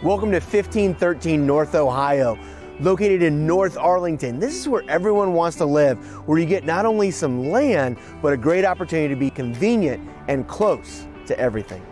Welcome to 1513 North Ohio, located in North Arlington. This is where everyone wants to live, where you get not only some land, but a great opportunity to be convenient and close to everything.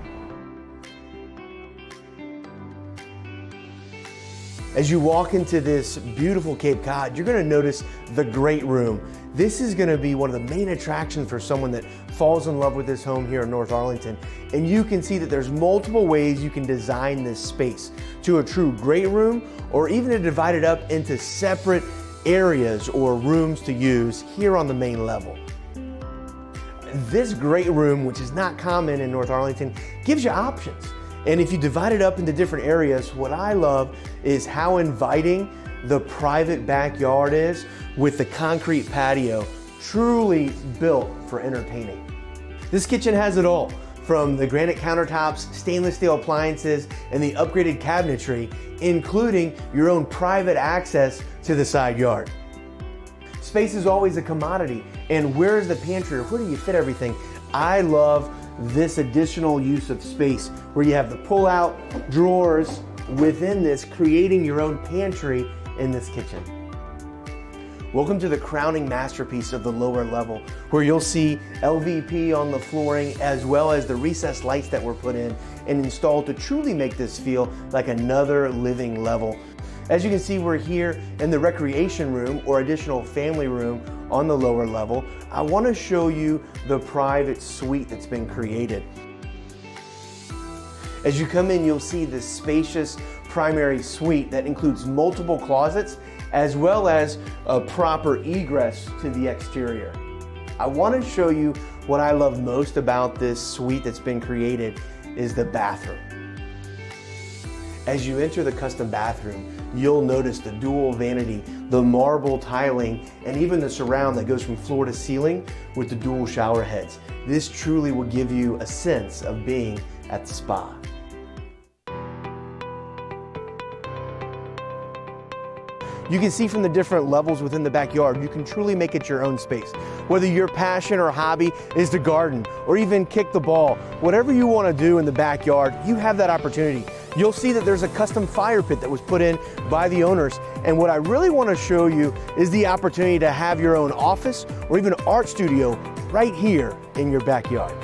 As you walk into this beautiful Cape Cod, you're gonna notice the great room. This is gonna be one of the main attractions for someone that falls in love with this home here in North Arlington. And you can see that there's multiple ways you can design this space to a true great room or even to divide it up into separate areas or rooms to use here on the main level. This great room, which is not common in North Arlington, gives you options. And if you divide it up into different areas, what I love is how inviting the private backyard is with the concrete patio truly built for entertaining. This kitchen has it all from the granite countertops, stainless steel appliances, and the upgraded cabinetry, including your own private access to the side yard. Space is always a commodity, and where is the pantry or where do you fit everything? I love this additional use of space where you have the pull out drawers within this, creating your own pantry in this kitchen. Welcome to the crowning masterpiece of the lower level, where you'll see LVP on the flooring as well as the recessed lights that were put in and installed to truly make this feel like another living level. As you can see, we're here in the recreation room or additional family room on the lower level. I wanna show you the private suite that's been created. As you come in, you'll see this spacious primary suite that includes multiple closets as well as a proper egress to the exterior. I want to show you what I love most about this suite that's been created is the bathroom. As you enter the custom bathroom, you'll notice the dual vanity, the marble tiling, and even the surround that goes from floor to ceiling with the dual shower heads. This truly will give you a sense of being at the spa. You can see from the different levels within the backyard, you can truly make it your own space. Whether your passion or hobby is to garden or even kick the ball, whatever you want to do in the backyard, you have that opportunity. You'll see that there's a custom fire pit that was put in by the owners. And what I really want to show you is the opportunity to have your own office or even art studio right here in your backyard.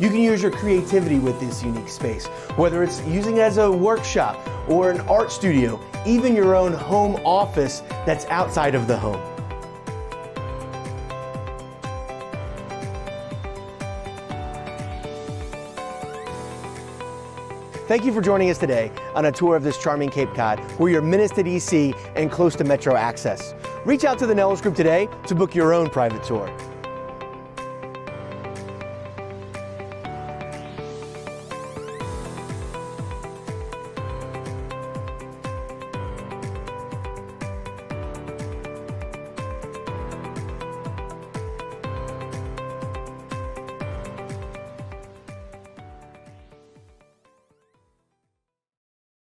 You can use your creativity with this unique space, whether it's using it as a workshop or an art studio, even your own home office that's outside of the home. Thank you for joining us today on a tour of this charming Cape Cod. where you're your minutes to DC and close to Metro access. Reach out to the Nellis Group today to book your own private tour.